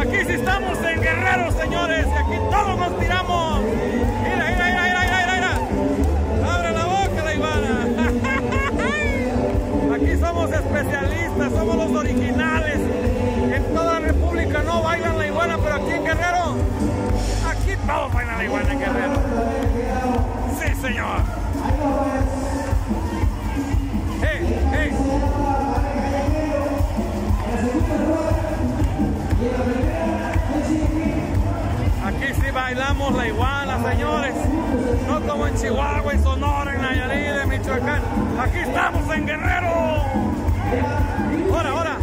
Aquí sí estamos en Guerrero, señores, y aquí todos nos tiramos. Mira, mira, mira, mira, mira, mira. Abre la boca, la Ivana. Aquí somos especialistas, somos los originales. En toda la República no bailan la Iguana, pero aquí en Guerrero, aquí todos bailan la Iguana en Guerrero. Bailamos la iguana, señores. No como en Chihuahua, en Sonora, en Nayarit, en Michoacán. Aquí estamos en Guerrero. Ahora. Ahora,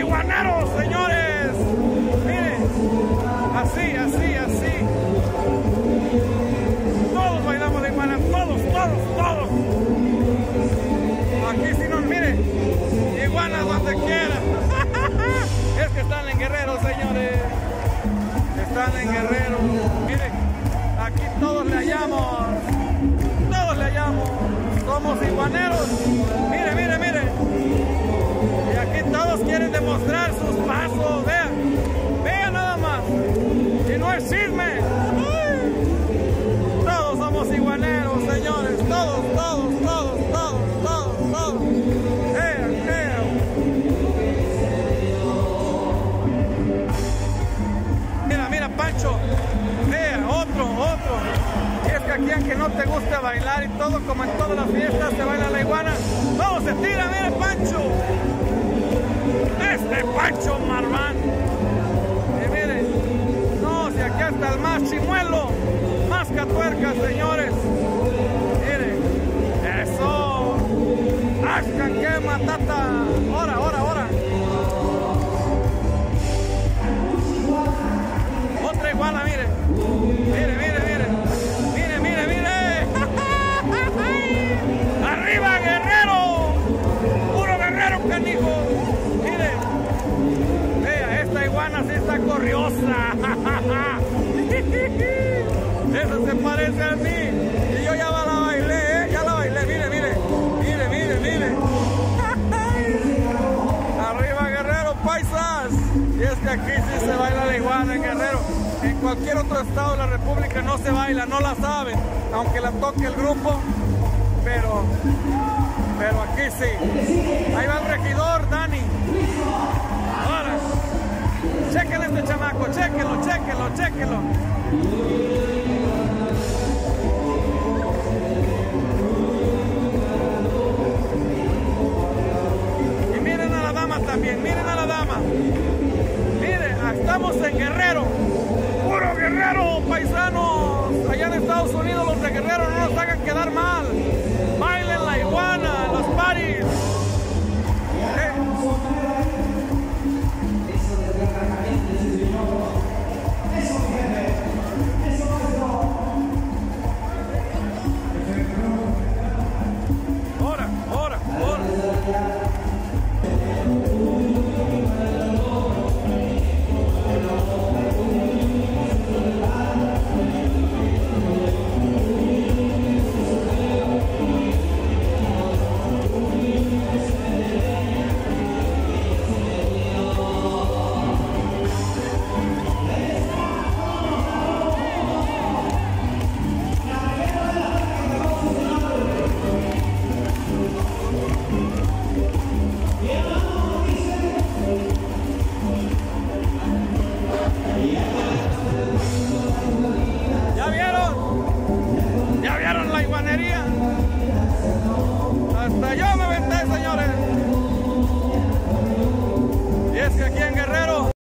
Iguaneros, señores. Mire. Así, así, así. Todos bailamos la iguana. Todos, todos, todos. Aquí si nos mire. Iguanas donde quiera. es que están en Guerrero, señores. Están en Guerrero. Mire. Aquí todos le hallamos. Todos le hallamos. Somos iguaneros. Demostrar sus pasos. Vean. Vean nada más. Y no es chisme. Todos somos iguaneros, señores. Todos, todos, todos, todos, todos, todos. Vean, vean. Mira, mira, Pancho. Vea, otro, otro. Y es que aquí, aunque no te guste bailar y todo, como en todas las fiestas, se baila la iguana. ¡Vamos, se tira! ¡Mire, Pancho! Este Pancho Marván. Y mire, no, si aquí hasta el más chimuelo, más catuercas, señores. Mire, eso. ¡Ashkan, qué matata! ¡Ahora, ahora, ahora! Otra iguana, mire. Corriosa. Esa se parece a mí. Y yo ya la bailé, ¿eh? Ya la bailé. Mire, mire. Mire, mire, mire. Arriba Guerrero, paisas. Y es que aquí sí se baila la iguana Guerrero. En cualquier otro estado de la República no se baila, no la saben, aunque la toque el grupo. Pero, pero aquí sí. Ahí va chequenlo, chequenlo, chequenlo. Y miren a la dama también, miren a la dama. Miren, estamos en Guerrero. Puro Guerrero, paisanos. Allá en Estados Unidos los de Guerrero no nos hagan quedar mal.